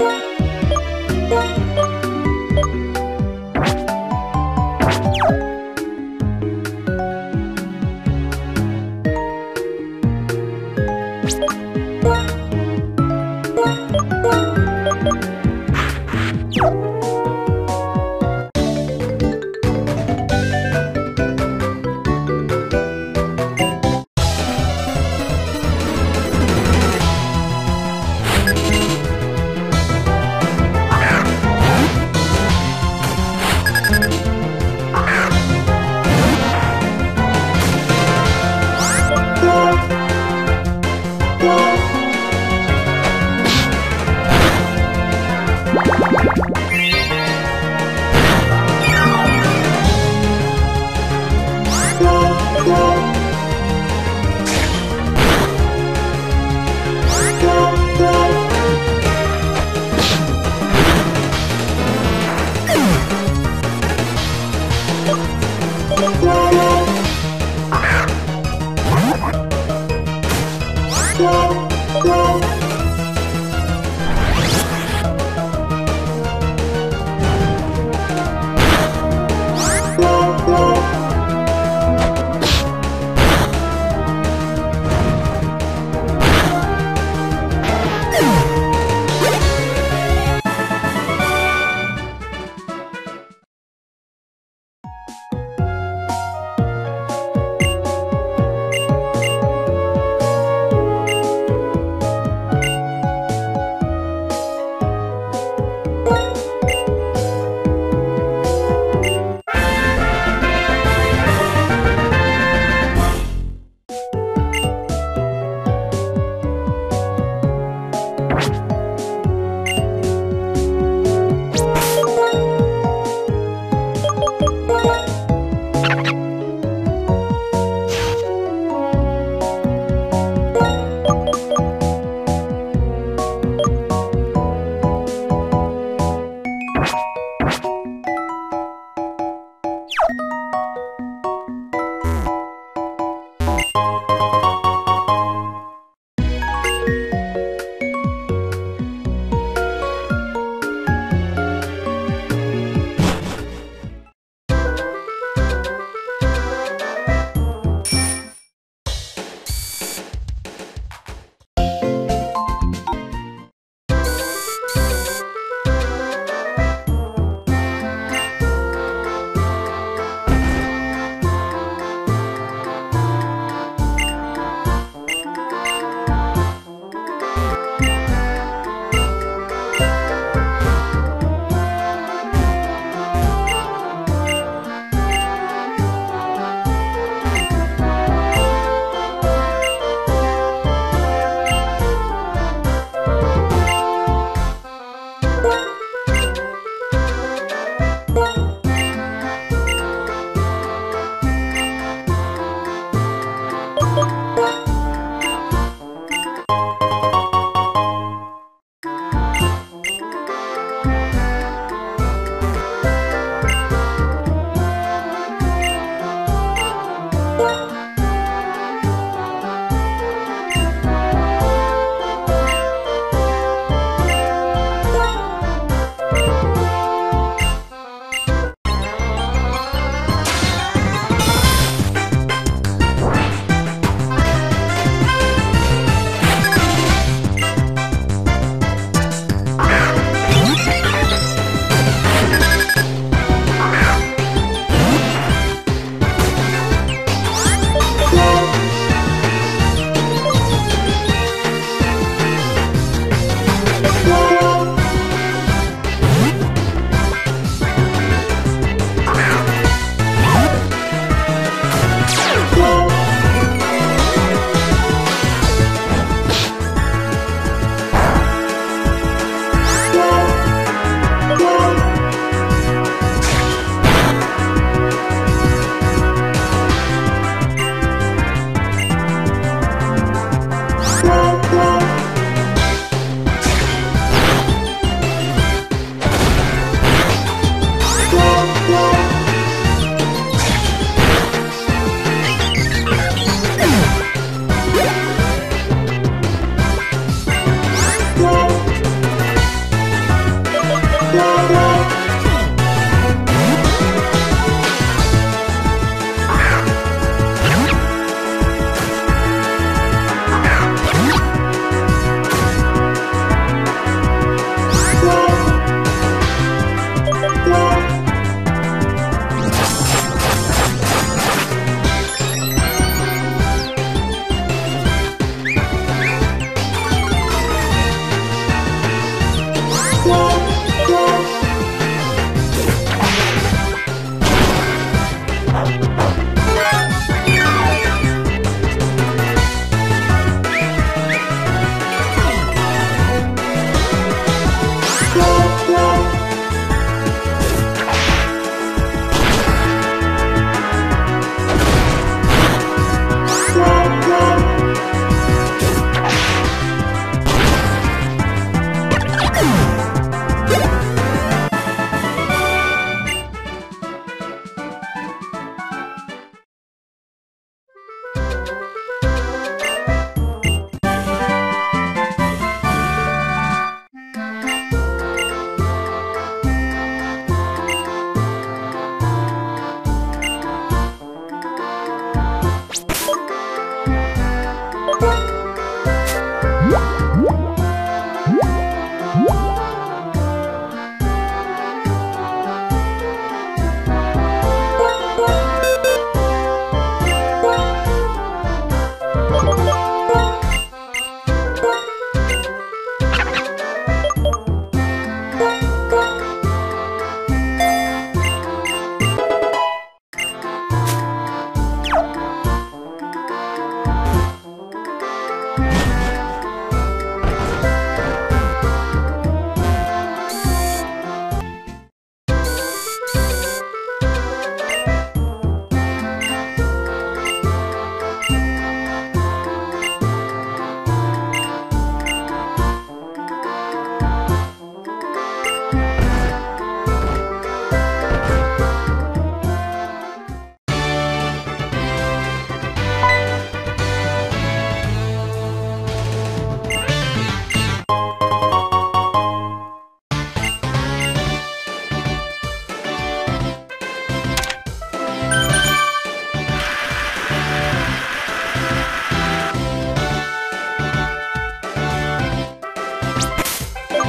Música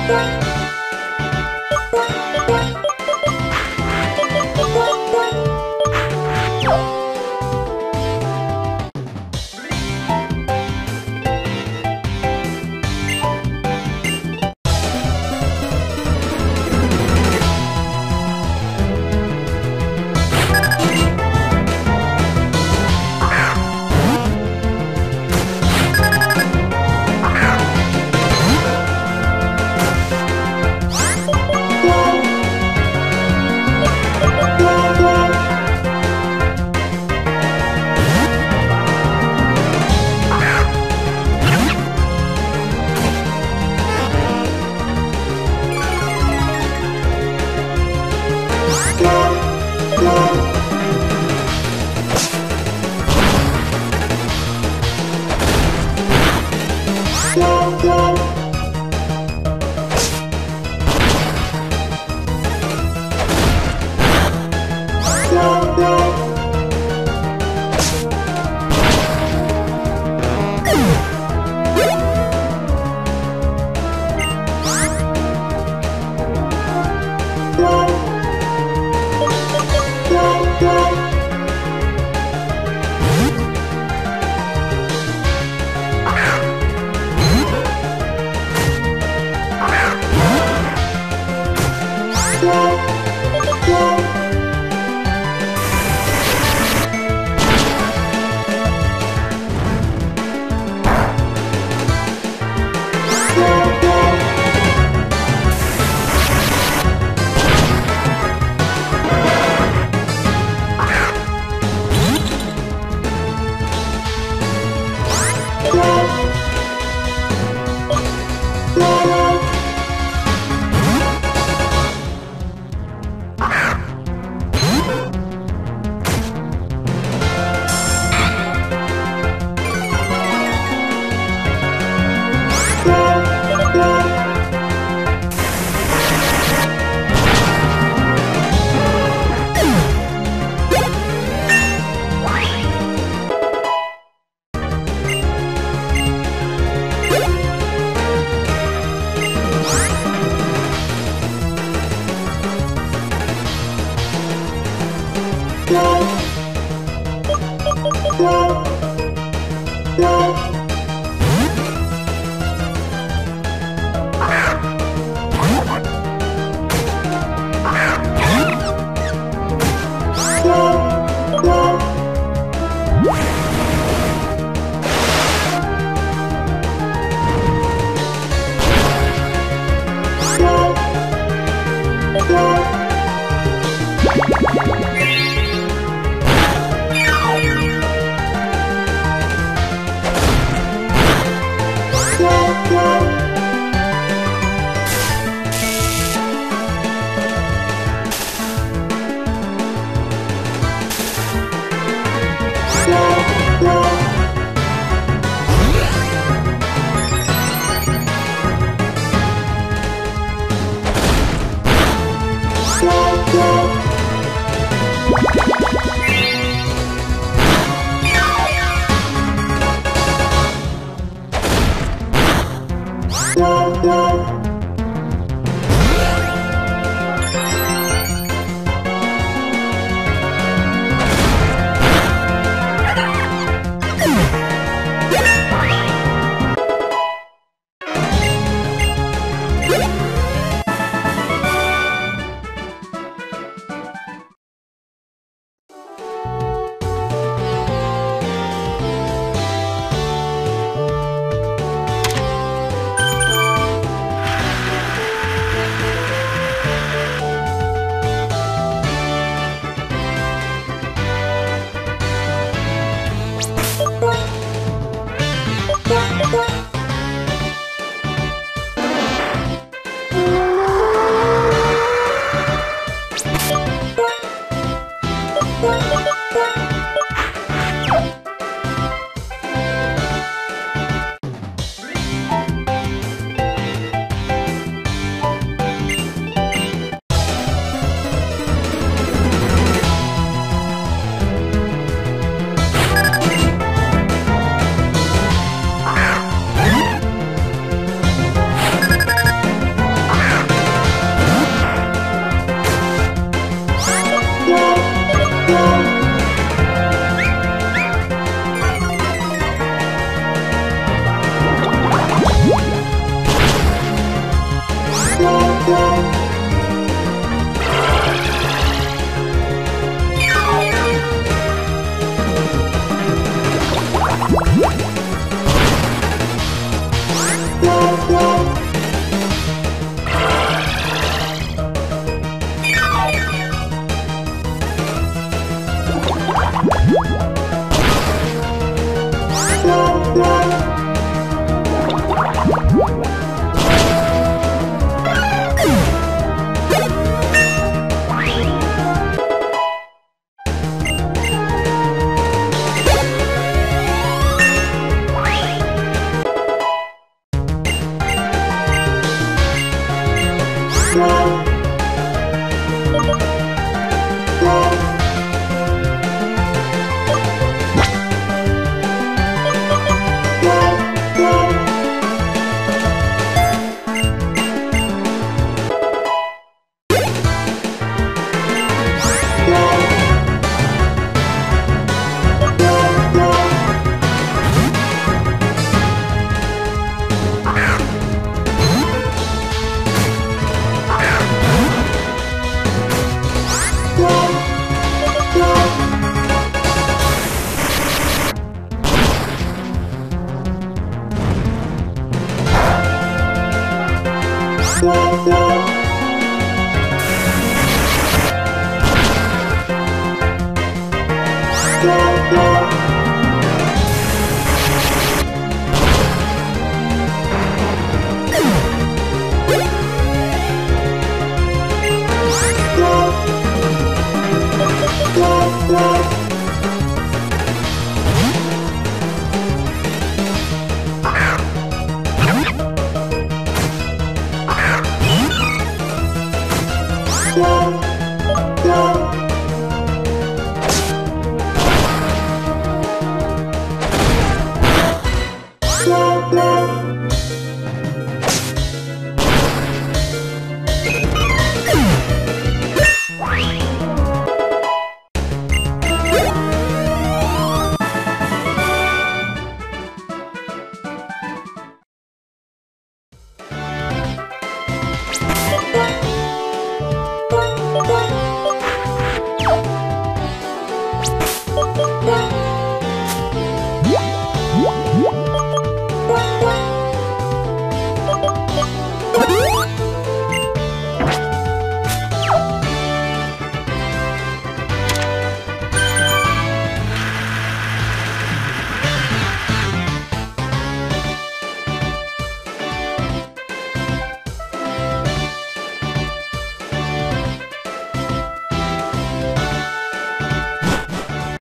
Bye. oh